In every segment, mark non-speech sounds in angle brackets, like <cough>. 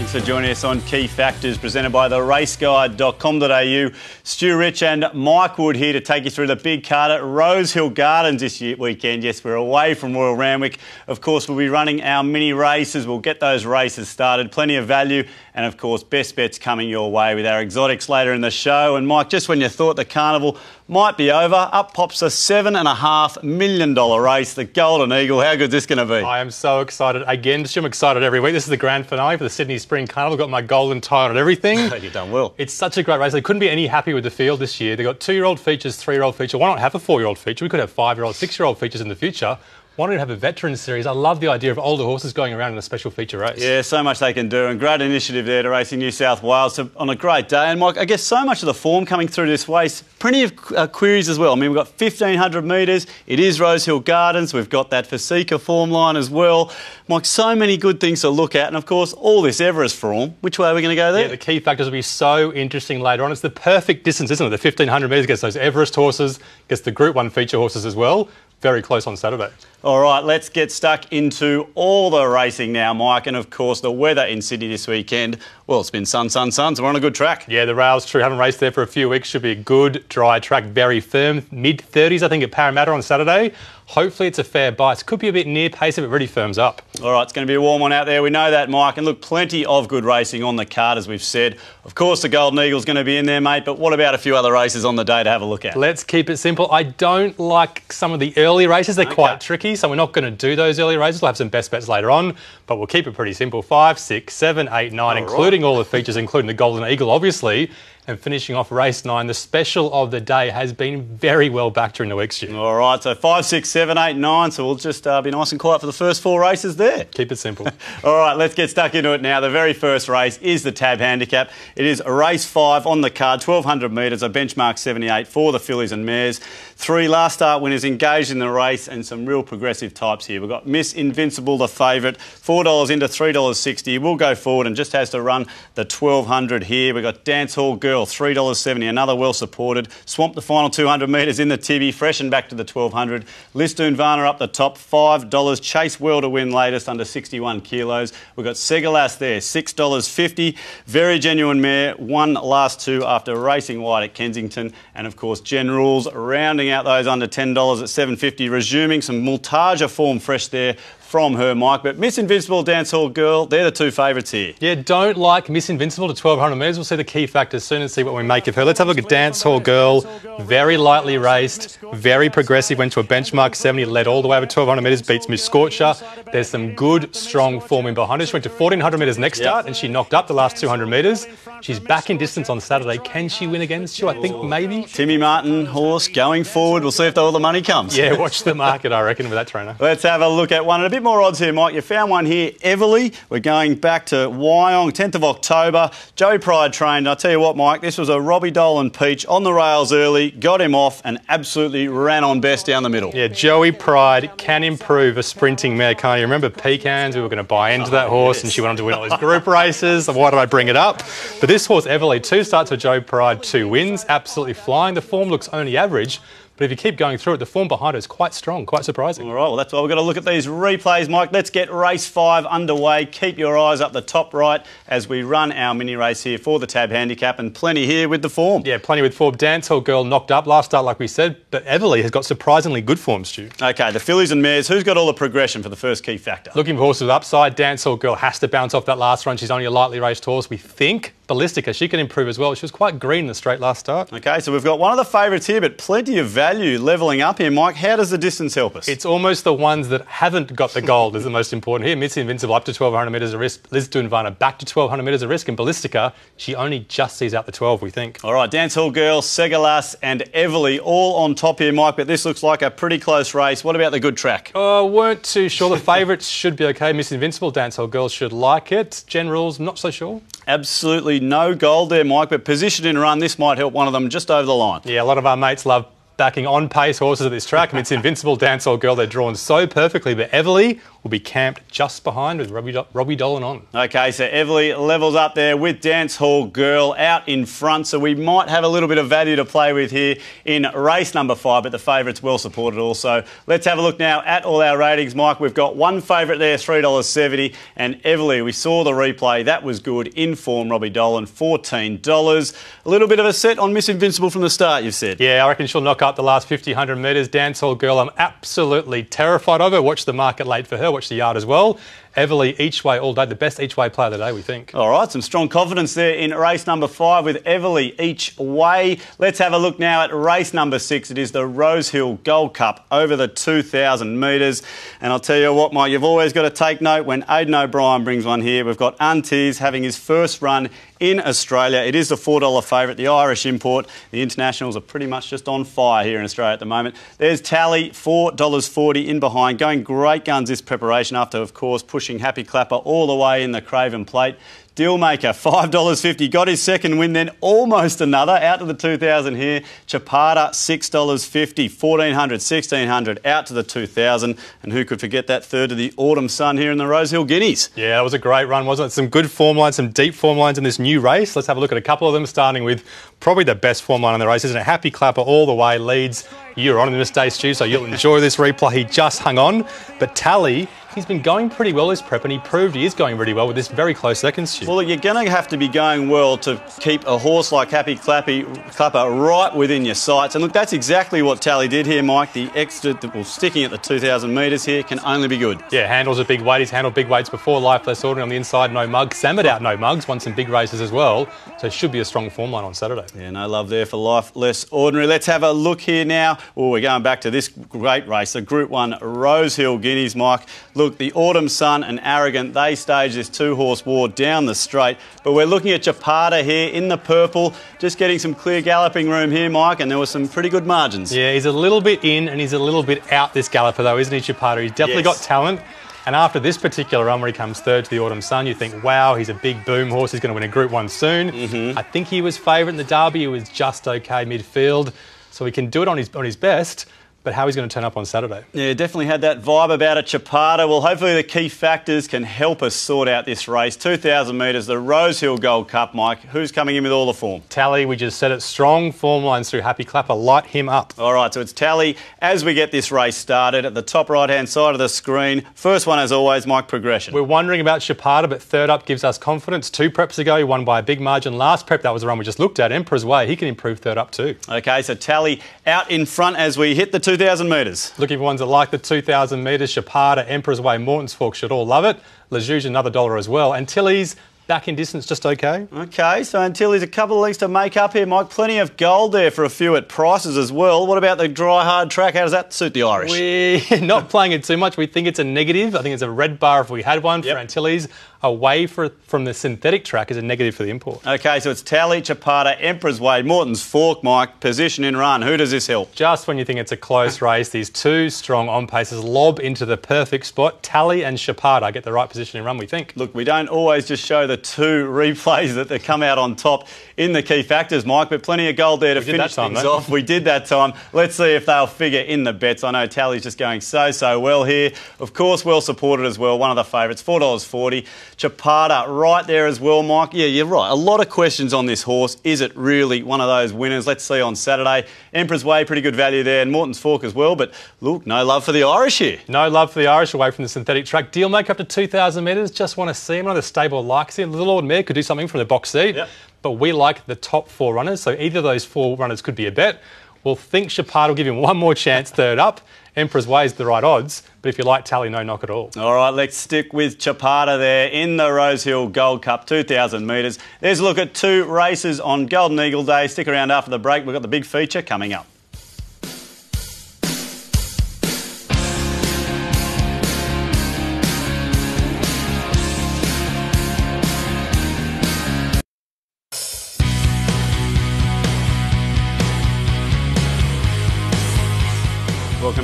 Thanks for joining us on Key Factors, presented by the raceguide.com.au. Stu Rich and Mike Wood here to take you through the big card at Rosehill Gardens this weekend. Yes, we're away from Royal Randwick. Of course, we'll be running our mini races. We'll get those races started. Plenty of value, and of course, best bets coming your way with our exotics later in the show. And Mike, just when you thought the carnival might be over, up pops a seven and a half million dollar race, the Golden Eagle. How good is this going to be? I am so excited again. I'm excited every week. This is the grand finale for the Sydney Spring Carnival. Got my golden tie and everything. <laughs> You've done well. It's such a great race. They couldn't be any happier with the field this year. They've got two-year-old features, three-year-old feature. Why not have a four-year-old feature? We could have five-year-old, six-year-old features in the future. Why don't have a veteran series? I love the idea of older horses going around in a special feature race. Yeah, so much they can do, and great initiative there to Racing New South Wales so on a great day. And Mike, I guess so much of the form coming through this race, plenty of uh, queries as well. I mean, we've got 1500 metres, it is Rosehill Gardens, we've got that Fasika form line as well. Mike, so many good things to look at, and of course, all this Everest form. Which way are we going to go there? Yeah, the key factors will be so interesting later on. It's the perfect distance, isn't it? The 1500 metres gets those Everest horses, gets the Group 1 feature horses as well very close on Saturday. All right, let's get stuck into all the racing now, Mike. And of course, the weather in Sydney this weekend. Well, it's been sun, sun, sun, so we're on a good track. Yeah, the rail's true. Haven't raced there for a few weeks. Should be a good, dry track, very firm. Mid 30s, I think, at Parramatta on Saturday. Hopefully, it's a fair bite. Could be a bit near pace if it really firms up. All right, it's going to be a warm one out there. We know that, Mike. And look, plenty of good racing on the card, as we've said. Of course, the Golden Eagle's going to be in there, mate. But what about a few other races on the day to have a look at? Let's keep it simple. I don't like some of the early races. They're okay. quite tricky, so we're not going to do those early raises. We'll have some best bets later on, but we'll keep it pretty simple. Five, six, seven, eight, nine, all including right. all the features, including the Golden Eagle, obviously. And finishing off race nine, the special of the day has been very well backed during the week, Stu. All right, so five, six, seven, eight, nine. So we'll just uh, be nice and quiet for the first four races there. Keep it simple. <laughs> All right, let's get stuck into it now. The very first race is the Tab Handicap. It is race five on the card, 1200 metres, a benchmark 78 for the fillies and mares. Three last start winners engaged in the race and some real progressive types here. We've got Miss Invincible, the favourite, $4 into $3.60. We'll go forward and just has to run the 1200 here. We've got Dance Hall Girl, $3.70 another well supported. Swamped the final 200 metres in the Tibby, fresh and back to the 1200. Lisdoonvarna up the top, $5. Chase World to win latest under 61 kilos. We've got Segalas there, $6.50. Very genuine mare, won last two after racing wide at Kensington. And of course, Gen Rules rounding out those under $10 at 750 resuming some Multaja form fresh there from her, Mike. But Miss Invincible, Dance Hall Girl, they're the two favourites here. Yeah, don't like Miss Invincible to 1200 metres. We'll see the key factors soon and see what we make of her. Let's have a look at Dance Hall Girl. Very lightly raced, very progressive, went to a benchmark 70, led all the way over 1200 metres, beats Miss Scorcher. There's some good, strong form in behind her. She went to 1400 metres next start and she knocked up the last 200 metres. She's back in distance on Saturday. Can she win again, Stu? I think maybe. Timmy Martin, horse, going forward. We'll see if all the money comes. Yeah, watch the market, I reckon, with that trainer. <laughs> Let's have a look at one and a bit bit more odds here, Mike. You found one here, Everly. We're going back to Wyong, 10th of October. Joey Pride trained. I tell you what, Mike, this was a Robbie Dolan peach on the rails early, got him off, and absolutely ran on best down the middle. Yeah, Joey Pride can improve a sprinting mare, can't you? Remember Pecans? We were going to buy into that horse, yes. and she went on to win all those group races. Why did I bring it up? But this horse, Everly, two starts for Joey Pride, two wins, absolutely flying. The form looks only average. But if you keep going through it, the form behind it is quite strong, quite surprising. All right, well, that's why we've got to look at these replays, Mike. Let's get race five underway. Keep your eyes up the top right as we run our mini race here for the Tab Handicap, and plenty here with the form. Yeah, plenty with form. Dancehall Girl knocked up last start, like we said, but Everly has got surprisingly good form, Stu. Okay, the fillies and mares. Who's got all the progression for the first key factor? Looking for horses with upside. Dancehall Girl has to bounce off that last run. She's only a lightly raced horse, we think. Ballistica, she can improve as well. She was quite green in the straight last start. Okay, so we've got one of the favourites here, but plenty of value levelling up here. Mike, how does the distance help us? It's almost the ones that haven't got the gold is the most important here. Miss Invincible up to 1,200 metres of risk. Liz Lisdoonvarna back to 1,200 metres of risk. And Ballistica, she only just sees out the 12, we think. All right, Dance Hall Girl, Segalas and Everly all on top here, Mike, but this looks like a pretty close race. What about the good track? Uh, weren't too sure. The favourites <laughs> should be okay. Miss Invincible, Dance Hall Girl should like it. Generals, not so sure. Absolutely no gold there, Mike, but position and run, this might help one of them just over the line. Yeah, a lot of our mates love backing on pace horses at this track. I mean, it's <laughs> Invincible Dance Dancehall Girl. They're drawn so perfectly, but Everly will be camped just behind with Robbie, Do- Robbie Dolan on. Okay, so Everly levels up there with Dance Hall Girl out in front, so we might have a little bit of value to play with here in race number five, but the favourite's well supported also. Let's have a look now at all our ratings, Mike. We've got one favourite there, $3.70, and Everly, we saw the replay, that was good. In form, Robbie Dolan, $14. A little bit of a set on Miss Invincible from the start, you've said. Yeah, I reckon she'll knock up the last 50, 100 metres. Dance Hall Girl, I'm absolutely terrified of her. Watch the market late for her, watch the yard as well. Everly each way all day, the best each way player of the day, we think. All right, some strong confidence there in race number five with Everly each way. Let's have a look now at race number six. It is the Rosehill Gold Cup over the 2,000 metres. And I'll tell you what, Mike, you've always got to take note when Aidan O'Brien brings one here. We've got Antilles having his first run in Australia. It is the $4 favourite, the Irish import. The internationals are pretty much just on fire here in Australia at the moment. There's Tally, $4.40 in behind. Going great guns this preparation after, of course, pushing Happy Clapper all the way in the Craven plate. Dealmaker, $5.50. Got his second win, then almost another. Out to the 2000 here. Chapada, $6.50. 1400 1600 out to the 2000. And who could forget that third of the autumn sun here in the Rosehill Guineas? Yeah, it was a great run, wasn't it? Some good form lines, some deep form lines in this new race. Let's have a look at a couple of them, starting with probably the best form line in the race, isn't it? Happy Clapper all the way leads. You're on in this day, Stu, so you'll enjoy this replay. He just hung on. But Tally, he's been going pretty well this prep, and he proved he is going really well with this very close second, Stu. Well, you're going to have to be going well to keep a horse like Happy Clappy, Clapper right within your sights. And look, that's exactly what Tally did here, Mike. The extra, well, sticking at the 2,000 metres here can only be good. Yeah, handles a big weight. He's handled big weights before. Life less ordinary on the inside, no mugs. Sammet out, no mugs. Won some big races as well. So it should be a strong form line on Saturday. Yeah, no love there for life less ordinary. Let's have a look here now. Oh, we're going back to this great race, the Group 1 Rosehill Guineas, Mike. Look, the Autumn Sun and Arrogant, they stage this two horse war down the straight. But we're looking at Chapada here in the purple, just getting some clear galloping room here, Mike, and there were some pretty good margins. Yeah, he's a little bit in and he's a little bit out this galloper, though, isn't he, Chapada? He's definitely Yes. got talent. And after this particular run where he comes third to the Autumn Sun, you think, wow, he's a big boom horse. He's going to win a Group 1 soon. Mm-hmm. I think he was favourite in the Derby. He was just okay midfield. So he can do it on his, on his best. But how he's going to turn up on Saturday? Yeah, definitely had that vibe about it, Chapada. Well, hopefully the key factors can help us sort out this race. 2,000 metres, the Rosehill Gold Cup, Mike. Who's coming in with all the form? Tally, we just said it, strong form lines through Happy Clapper. Light him up. All right, so it's Tally as we get this race started at the top right hand side of the screen. First one, as always, Mike Progression. We're wondering about Chapada, but third up gives us confidence. Two preps ago, he won by a big margin. Last prep, that was the run we just looked at. Emperor's Way, he can improve third up too. Okay, so Tally out in front as we hit the 2,000 metres. Looking for ones that like the 2,000 metres, Chapada, Emperor's Way, Morton's Fork should all love it. Lejuge another dollar as well. And Tilly's back in distance just okay. Okay, so until there's a couple of legs to make up here, Mike. Plenty of gold there for a few at prices as well. What about the dry, hard track? How does that suit the Irish? We're <laughs> not playing it too much. We think it's a negative. I think it's a red bar if we had one Yep. for Antilles. Away for, from the synthetic track is a negative for the import. Okay, so it's Tally, Chapada, Emperor's Way, Morton's Fork, Mike. Position in run. Who does this help? Just when you think it's a close <laughs> race, these two strong on paces lob into the perfect spot. Tally and Chapada get the right position in run, we think. Look, we don't always just show the two <laughs> replays that they come out on top in the key factors, Mike, but plenty of gold there to finish time, things though. off. We did that time. Let's see if they'll figure in the bets. I know Tally's just going so, so well here. Of course, well supported as well. One of the favourites, $4.40. Chapada right there as well, Mike. Yeah, you're right. A lot of questions on this horse. Is it really one of those winners? Let's see on Saturday. Emperor's Way, pretty good value there, and Morton's Fork as well. But look, no love for the Irish here. No love for the Irish away from the synthetic track. Deal make up to 2,000 metres. Just want to see him. Another stable likes him. Little Lord Mayor could do something from the box seat. Yep. But we like the top four runners. So either of those four runners could be a bet. We'll think Chapada will give him one more chance third up. Emperor's Way is the right odds. But if you like Tally, no knock at all. All right, let's stick with Chapada there in the Rosehill Gold Cup, 2,000 metres. There's a look at two races on Golden Eagle Day. Stick around after the break. We've got the big feature coming up.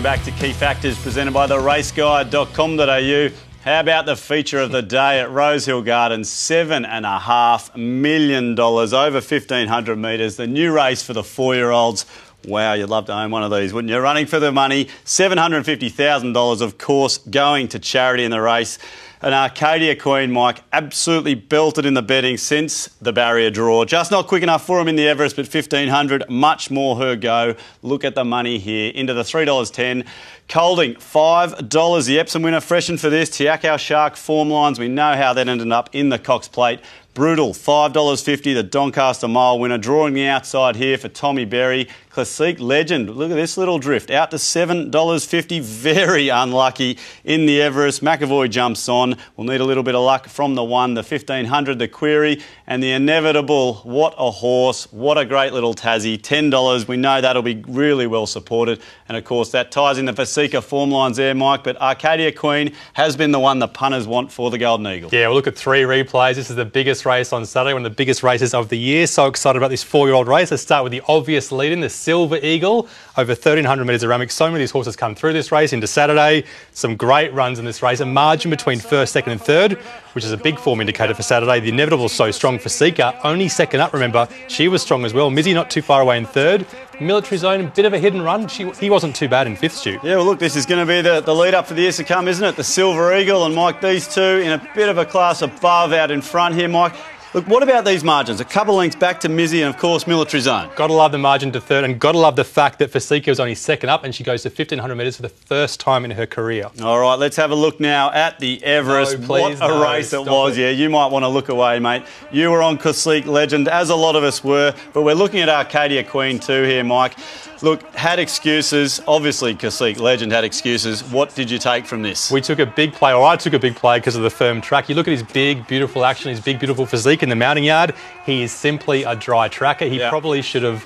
Back to Key Factors presented by the raceguide.com.au. How about the feature of the day at Rosehill Gardens? $7.5 million over 1,500 metres. The new race for the four year olds. Wow, you'd love to own one of these, wouldn't you? Running for the money, $750,000, of course, going to charity in the race. An Arcadia Queen, Mike, absolutely belted in the betting since the barrier draw. Just not quick enough for him in the Everest, but 1500 much more her go. Look at the money here, into the $3.10. Kolding, $5. The Epsom winner freshened for this. Te Akau Shark form lines, we know how that ended up in the Cox Plate. Brutal, $5.50, the Doncaster Mile winner. Drawing the outside here for Tommy Berry. Classique Legend, look at this little drift, out to $7.50. Very unlucky in the Everest. McEvoy jumps on. We'll need a little bit of luck from the one, the 1500, the Query, and the inevitable. What a horse. What a great little Tassie. $10. We know that'll be really well supported. And of course, that ties in the Fasika form lines there, Mike. But Arcadia Queen has been the one the punters want for the Golden Eagle. Yeah, we'll look at three replays. This is the biggest race on Saturday, one of the biggest races of the year. So excited about this four year old race. Let's start with the obvious lead in the Silver Eagle, over 1,300 metres of Randwick. So many of these horses come through this race into Saturday. Some great runs in this race. A margin between first, second, and third, which is a big form indicator for Saturday. The inevitable so strong Fasika. Only second up, remember. She was strong as well. Mizzy not too far away in third. Military Zone, a bit of a hidden run. She, he wasn't too bad in fifth, Stu. Yeah, well, look, this is going to be the, the lead up for the years to come, isn't it? The Silver Eagle and Mike, these two in a bit of a class above out in front here, Mike. Look, what about these margins? A couple of links back to Mizzy and, of course, Military Zone. Got to love the margin to third, and got to love the fact that Fasika was only second up, and she goes to 1500 metres for the first time in her career. All right, let's have a look now at the Everest. No, please, what a no, race it was. it. Yeah, you might want to look away, mate. You were on Classique Legend, as a lot of us were, but we're looking at Arcadia Queen too here, Mike. Look, had excuses. Obviously, Classique Legend had excuses. What did you take from this? We took a big play, or I took a big play because of the firm track. You look at his big, beautiful action, his big, beautiful physique in the mounting yard. He is simply a dry tracker. He Yeah. probably should have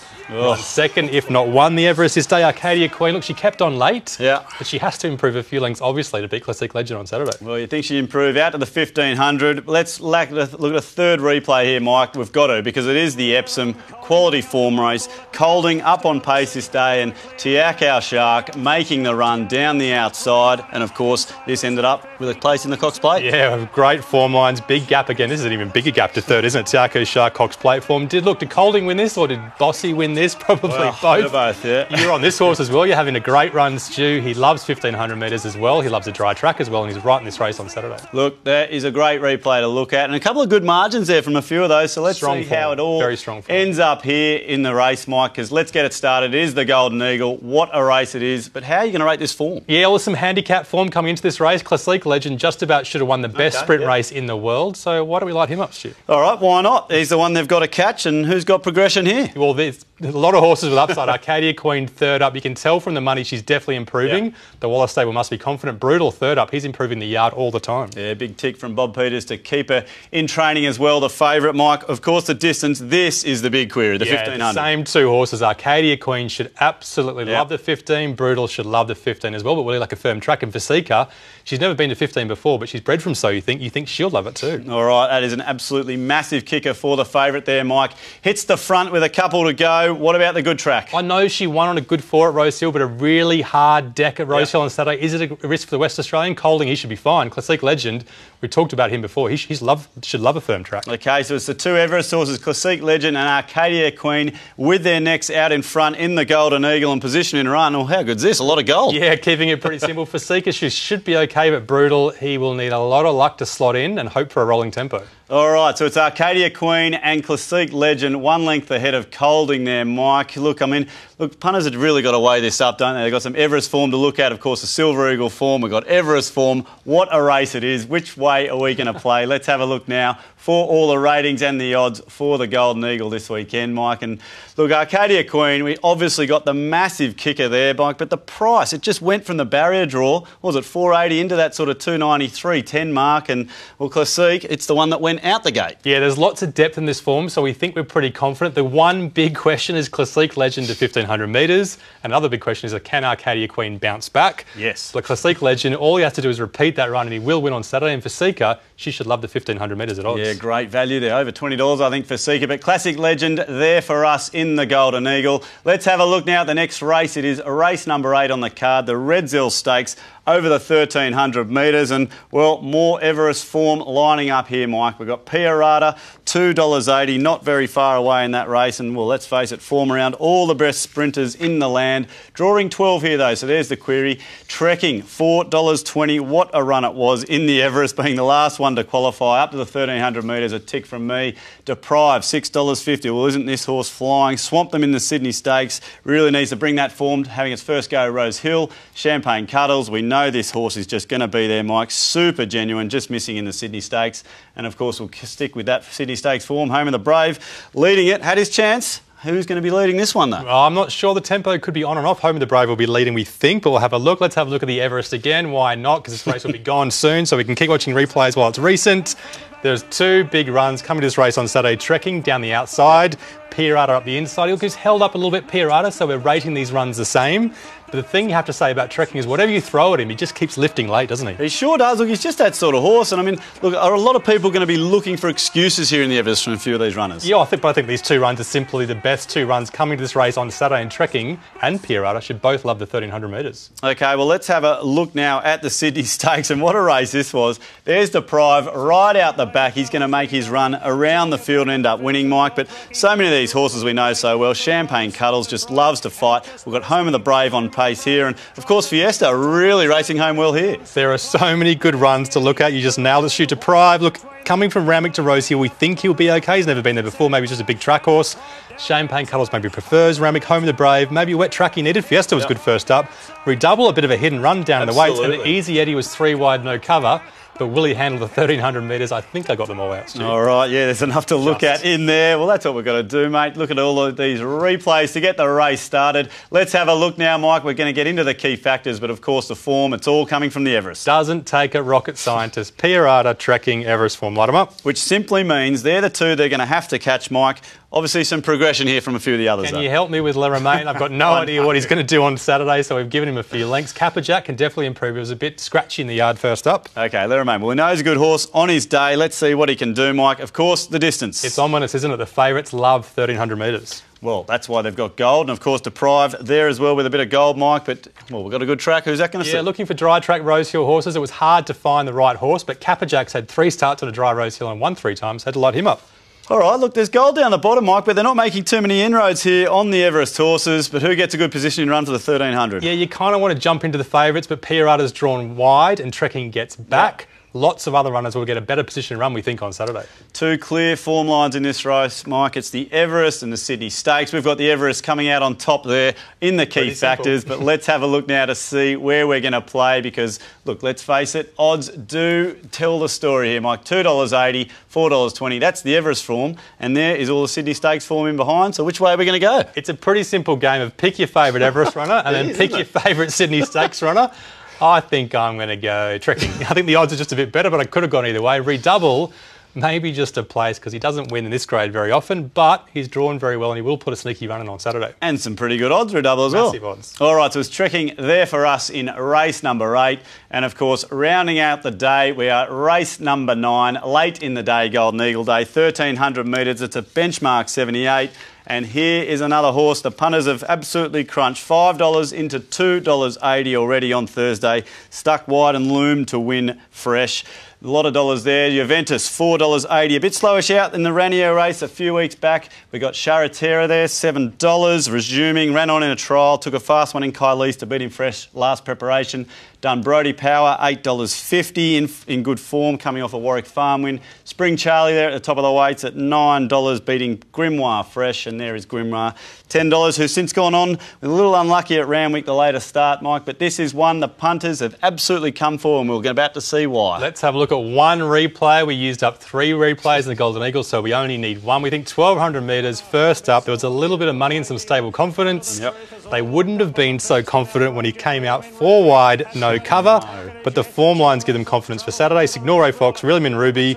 second, if not won the Everest this day. Arcadia Queen, look, she kept on late. Yeah. But she has to improve a few lengths, obviously, to beat Classique Legend on Saturday. Well, you think she improved out to the 1500. Let's look at a third replay here, Mike. We've got to because it is the Epsom quality form race. Kolding up on pace this day and Te Akau Shark making the run down the outside. And of course, this ended up with a place in the Cox Plate. Yeah, great form lines, big gap again. This is an even bigger gap to third, isn't it? Te Akau Shark, Cox plate form. Did look, did Kolding win this or did Bossy win this? Probably Well, both. both, yeah. You're on this horse as well. You're having a great run, Stu. He loves 1500 metres as well. He loves a dry track as well, and he's right in this race on Saturday. Look, that is a great replay to look at, and a couple of good margins there from a few of those. So let's Strong see how it all Very strong form. ends up here in the race, Mike. Because let's get it started. It is the Golden Eagle. What a race it is! But how are you going to rate this form? Yeah, well, some handicap form coming into this race. Classique Legend just about should have won the best Okay, sprint yeah. race in the world. So why don't we light him up, Stu? All right, why not? He's the one they've got to catch, and who's got progression here? Well, there's a lot of horses with upside. <laughs> Arcadia Queen third up. You can tell from the money she's definitely improving. Yeah. The Waller stable must be confident. Brutal third up. He's improving the yard all the time. Yeah, big tick from Bob Peters to keep her in training as well. The favourite, Mike. Of course, the distance. This is the big query, the Yeah, 1500. the same two horses. Arcadia Queen should absolutely Yeah. love the 15. Brutal should love the 15 as well, but really like a firm track. And Fasika, she's never been to 15 before, but she's bred from so you think. You think she'll love it too. All right, that is an absolutely massive kicker for the favourite there, Mike. Hits the front with a couple to go. What about the good track? I know she won on a good four at Rose Hill, but a really hard deck at Rose Yeah. Hill on Saturday. Is it a risk for the West Australian? Kolding, he should be fine. Classique Legend, we talked about him before. He, he's love, should love a firm track. Okay, so it's the two Everest horses, Classique Legend and Arcadia Queen, with their necks out in front in the Golden Eagle and position in run. Oh, how good's this? A lot of gold. Yeah, keeping it pretty <laughs> simple. Fasika, she should be okay, but brutal. He will need a lot of luck to slot in and hope for a rolling tempo. All right, so it's Arcadia Queen and Classique Legend, one length ahead of Kolding there, Mike. Look, I mean, look, punters have really got to weigh this up, don't they? They've got some Everest form to look at, of course, the Silver Eagle form. We've got Everest form. What a race it is. Which way are we going to play? Let's have a look now for all the ratings and the odds for the Golden Eagle this weekend, Mike. And look, Arcadia Queen, we obviously got the massive kicker there, Mike, but the price, it just went from the barrier draw, what was it 480 into that sort of 293, 10 mark. And, well, Classique, it's the one that went out the gate. Yeah, there's lots of depth in this form, so we think we're pretty confident. The one big question is Classique Legend to 1500 metres. Another big question is can Arcadia Queen bounce back? Yes. The Classique Legend, all he has to do is repeat that run and he will win on Saturday. And Fasika, she should love the 1500 metres at odds. Yeah, great value there. Over $20, I think, Fasika. But Classique Legend there for us in the Golden Eagle. Let's have a look now at the next race. It is race number eight on the card, the Redzell Stakes. Over the 1300 metres. And, well, more Everest form lining up here, Mike. We've got Pierata, $2.80, not very far away in that race. And, well, let's face it, form around all the best sprinters in the land. Drawing 12 here, though, so there's the query. Trekking, $4.20. What a run it was in the Everest, being the last one to qualify up to the 1300 metres. A tick from me. Deprive, $6.50. Well, isn't this horse flying? Swamp them in the Sydney Stakes. Really needs to bring that form, having its first go Rose Hill. Champagne Cuddles. We know this horse is just going to be there, Mike. Super genuine, just missing in the Sydney Stakes. And of course, we'll stick with that Sydney Stakes form. Home of the Brave, leading it, had his chance. Who's going to be leading this one, though? Well, I'm not sure. The tempo could be on and off. Home of the Brave will be leading, we think, but we'll have a look. Let's have a look at the Everest again. Why not? Because this race will be <laughs> gone soon, so we can keep watching replays while it's recent. There's two big runs coming to this race on Saturday. Trekking down the outside, Pierata up the inside. Look, he's held up a little bit Pierata, so we're rating these runs the same. But the thing you have to say about Trekking is whatever you throw at him, he just keeps lifting late, doesn't he? He sure does. Look, he's just that sort of horse. And I mean, look, are a lot of people going to be looking for excuses here in the Everest from a few of these runners? Yeah, I think, but I think these two runs are simply the best two runs coming to this race on Saturday. And Trekking and Pierata should both love the 1300 metres. Okay, well, let's have a look now at the Sydney <laughs> Stakes and what a race this was. There's Deprive right out the back. He's going to make his run around the field and end up winning, Mike. But so many of these horses we know so well. Champagne Cuddles just loves to fight. We've got Home of the Brave on pace here. And of course, Fiesta really racing home well here. There are so many good runs to look at. You just nailed it, Shoot Deprive. Look, coming from Randwick to Rosehill, we think he'll be okay. He's never been there before. Maybe he's just a big track horse. Champagne Cuddles maybe prefers. Randwick Home of the Brave. Maybe a wet track he needed. Fiesta was yep. good first up. Redouble, a bit of a hidden run down Absolutely. in the weights. And Easy Eddie was three wide, no cover. But will he handle the 1300 metres? I think I got them all out. Stu. All right, yeah, there's enough to look Just. at in there. Well, that's what we've got to do, mate. Look at all of these replays to get the race started. Let's have a look now, Mike. We're going to get into the key factors, but of course, the form, it's all coming from the Everest. Doesn't take a rocket scientist. Pierata trekking Everest form. Light them up. Which simply means they're the two they're going to have to catch, Mike. Obviously, some progression here from a few of the others. Can though. you help me with Le Romain? I've got no <laughs> idea what he's going to do on Saturday, so we've given him a few lengths. Kappa Jack can definitely improve. He was a bit scratchy in the yard first up. Okay, Le Romain. Well, we know he's a good horse on his day. Let's see what he can do, Mike. Of course, the distance. It's ominous, isn't it? The favourites love 1300 metres. Well, that's why they've got gold, and of course Deprive there as well with a bit of gold, Mike. But well, we've got a good track. Who's that going to yeah, looking for dry track Rosehill horses. It was hard to find the right horse, but Capperjack's had three starts on a dry Rosehill and won three times. Had to light him up. All right, look, there's gold down the bottom, Mike, but they're not making too many inroads here on the Everest horses. But who gets a good position in run for the 1300? Yeah, you kind of want to jump into the favourites, but Pierata's drawn wide and Trekking gets back. Lots of other runners will get a better position run, we think, on Saturday. Two clear form lines in this race, Mike. It's the Everest and the Sydney Stakes. We've got the Everest coming out on top there in the key Pretty factors, but let's have a look now to see where we're going to play because, look, let's face it, odds do tell the story here, Mike. $2.80, $4.20. That's the Everest form, and there is all the Sydney Stakes form in behind. So which way are we going to go? It's a pretty simple game of pick your favourite Everest runner and then <laughs> is, pick your favourite Sydney Stakes runner. <laughs> I think I'm going to go trekking. <laughs> I think the odds are just a bit better, but I could have gone either way. Redouble, maybe just a place because he doesn't win in this grade very often, but he's drawn very well and he will put a sneaky run in on Saturday. And some pretty good odds, Redouble as Massive well. odds. All right, so it's trekking there for us in race number eight. And of course, rounding out the day, we are race number nine, late in the day, Golden Eagle Day, 1300 metres. It's a benchmark 78. And here is another horse. The punters have absolutely crunched $5 into $2.80 already on Thursday. Stuck wide and loomed to win fresh. A lot of dollars there. Juventus, $4.80. A bit slowish out in the Ranier race a few weeks back. We got Charatera there, $7. Resuming, ran on in a trial, took a fast one in Kylese to beat him fresh last preparation. Done Brody Power, $8.50 in, in good form, coming off a Warwick Farm win. Spring Charlie there at the top of the weights at $9, beating Grimoire fresh, and there is Grimoire. $10, who's since gone on. a little unlucky at Randwick, the later start, Mike, but this is one the punters have absolutely come for, and we're about to see why. Let's have a look at one replay. We used up three replays in the Golden Eagle, so we only need one. We think 1,200 metres. First up, there was a little bit of money and some stable confidence. Yep. They wouldn't have been so confident when he came out four wide, no cover, but the form lines give them confidence for Saturday. Signore Fox, Rilliman Ruby,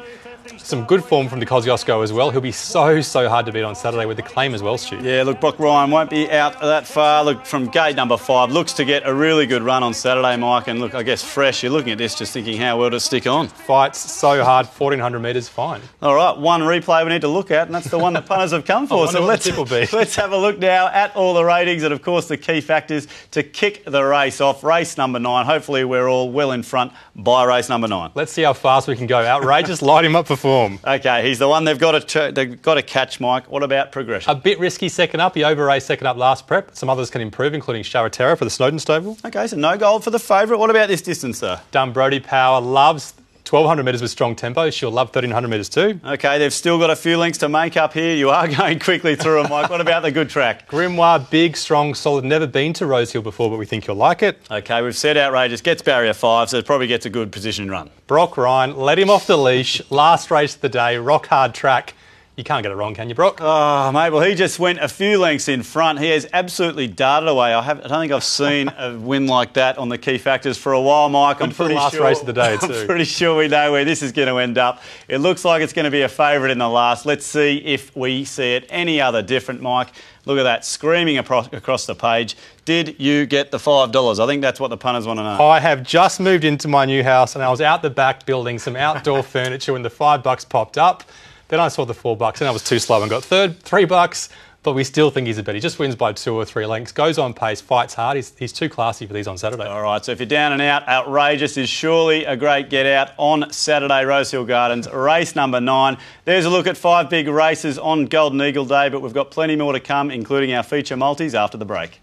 some good form from the Kosciuszko as well. He'll be so, so hard to beat on Saturday with the claim as well, Stu. Yeah, look, Brock Ryan won't be out that far. Look, from gate number five, looks to get a really good run on Saturday, Mike. And look, I guess fresh, you're looking at this just thinking how well to stick on. Fights so hard, 1400 metres, fine. All right, one replay we need to look at, and that's the one that punters have come <laughs> for. Oh, so let's, <laughs> let's have a look now at all the ratings and, of course, the key factors to kick the race off. Race number nine. Hopefully, we're all well in front by race number nine. Let's see how fast we can go. Outrageous, <laughs> light him up for form. Okay, he's the one they've got to they've got to catch, Mike. What about progression? A bit risky second up. He over raced second up last prep. Some others can improve, including Charatera for the Snowden stable. Okay, so no gold for the favourite. What about this distance, sir? Brody Power loves 1200 metres with strong tempo. She'll love 1300 metres too. Okay, they've still got a few links to make up here. You are <laughs> going quickly through them, Mike. What about the good track? Grimoire, big, strong, solid. Never been to Rosehill before, but we think you'll like it. Okay, we've said outrageous. Gets barrier five, so it probably gets a good position run. Brock Ryan, let him off the leash. Last race of the day, rock hard track. You can't get it wrong, can you, Brock? Oh, mate. Well, he just went a few lengths in front. He has absolutely darted away. I, have, I don't think I've seen a <laughs> win like that on the key factors for a while, Mike. I'm pretty last sure, race of the day <laughs> too. I'm pretty sure we know where this is going to end up. It looks like it's going to be a favourite in the last. Let's see if we see it any other different, Mike. Look at that, screaming across the page. Did you get the $5? I think that's what the punters want to know. I have just moved into my new house and I was out the back building some outdoor <laughs> furniture when the five bucks popped up. Then I saw the four bucks and I was too slow and got third, three bucks. But we still think he's a bet. He just wins by two or three lengths, goes on pace, fights hard. He's, he's too classy for these on Saturday. All right, so if you're down and out, outrageous is surely a great get out on Saturday, Rosehill Gardens, race number nine. There's a look at five big races on Golden Eagle Day, but we've got plenty more to come, including our feature multis after the break.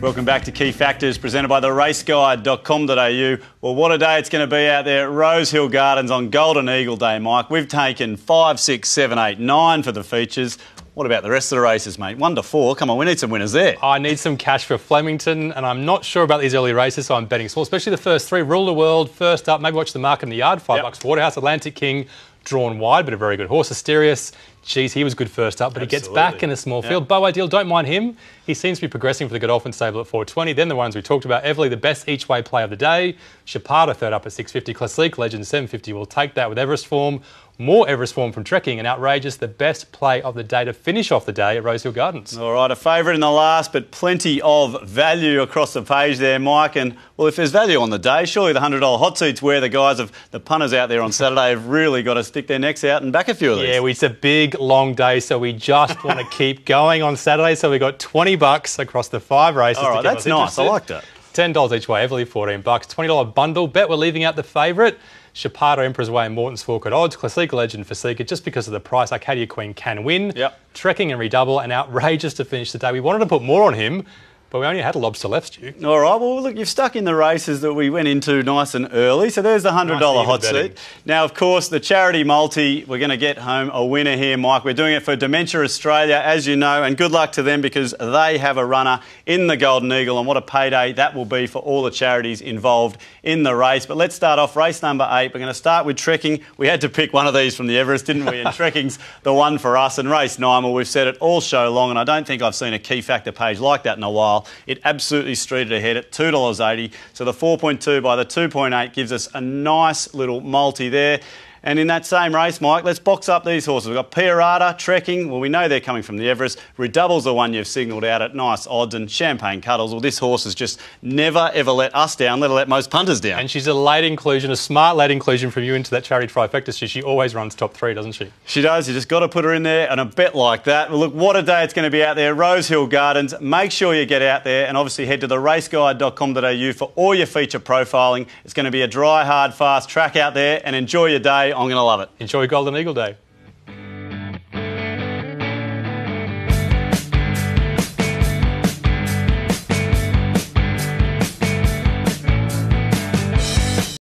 Welcome back to Key Factors, presented by the raceguide.com.au. Well, what a day it's going to be out there at Rosehill Gardens on Golden Eagle Day, Mike. We've taken five, six, seven, eight, nine for the features. What about the rest of the races, mate? One to four. Come on, we need some winners there. I need some cash for Flemington, and I'm not sure about these early races, so I'm betting small, especially the first three. Rule the World, first up. Maybe watch the mark in the yard. Five yep. bucks. Waterhouse, Atlantic King, drawn wide, but a very good horse. Asterius, geez, he was good first up, but Absolutely. he gets back in a small field. Bow Ideal, don't mind him. He seems to be progressing for the Godolphin stable at 420. Then the ones we talked about, Everly, the best each way play of the day. Chapada, third up at 650. Classique Legend, 750. We'll take that with Everest form more Everest form from trekking and outrageous, the best play of the day to finish off the day at Rosehill Gardens. All right, a favourite in the last, but plenty of value across the page there, Mike. And well, if there's value on the day, surely the $100 hot seats where the guys of the punters out there on Saturday have really got to stick their necks out and back a few of these. Yeah, it's a big, long day, so we just <laughs> want to keep going on Saturday. So we got 20 bucks across the five races. All right, that's nice. I like that. $10 each way, Everly 14 bucks. $20 bundle. Bet we're leaving out the favourite. Chapada Emperor's Way and Morton's Fork at odds. Classique Legend Fasika just because of the price. Arcadia Queen can win. Yep. Trekking and redouble and outrageous to finish the day. We wanted to put more on him, but we only had a lobster left, Stu. All right. Well, look, you've stuck in the races that we went into nice and early. So there's the $100 nice hot seat. Now, of course, the charity multi, we're going to get home a winner here, Mike. We're doing it for Dementia Australia, as you know, and good luck to them because they have a runner in the Golden Eagle, and what a payday that will be for all the charities involved in the race. But let's start off race number eight. We're going to start with trekking. We had to pick one of these from the Everest, didn't we? And <laughs> trekking's the one for us. And race nine, well, we've said it all show long, and I don't think I've seen a key factor page like that in a while. It absolutely streeted ahead at $2.80. So the 4.2 by the 2.8 gives us a nice little multi there. And in that same race, Mike, let's box up these horses. We've got Pierata, Trekking. Well, we know they're coming from the Everest. Redoubles the one you've signalled out at nice odds and Champagne Cuddles. Well, this horse has just never, ever let us down, let her let most punters down. And she's a late inclusion, a smart late inclusion from you into that charity trifecta. So she always runs top three, doesn't she? She does. You just got to put her in there and a bet like that. Well, look, what a day it's going to be out there. Rosehill Gardens. Make sure you get out there and obviously head to the raceguide.com.au for all your feature profiling. It's going to be a dry, hard, fast track out there and enjoy your day. I'm going to love it. Enjoy Golden Eagle Day.